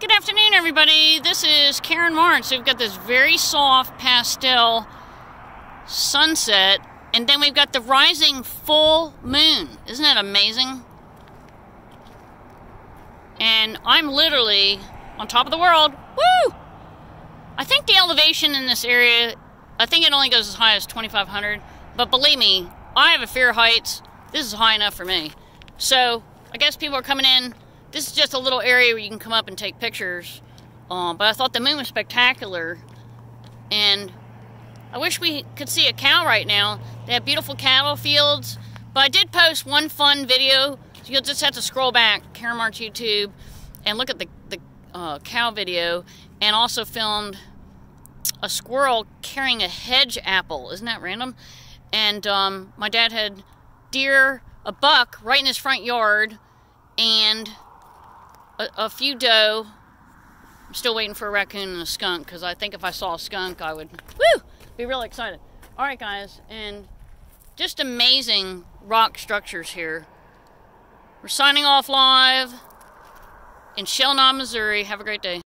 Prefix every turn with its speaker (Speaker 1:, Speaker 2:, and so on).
Speaker 1: Good afternoon, everybody. This is Karen Marts. We've got this very soft pastel sunset, and then we've got the rising full moon. Isn't that amazing? And I'm literally on top of the world. Woo! I think the elevation in this area, I think it only goes as high as 2,500. But believe me, I have a fear of heights. This is high enough for me. So I guess people are coming in this is just a little area where you can come up and take pictures. Um, but I thought the moon was spectacular. And I wish we could see a cow right now. They have beautiful cattle fields. But I did post one fun video. So you'll just have to scroll back, Karen Marts YouTube, and look at the, the uh, cow video. And also filmed a squirrel carrying a hedge apple. Isn't that random? And um, my dad had deer, a buck right in his front yard. And a, a few doe. I'm still waiting for a raccoon and a skunk because I think if I saw a skunk, I would woo be really excited. All right, guys, and just amazing rock structures here. We're signing off live in Shell Missouri. Have a great day.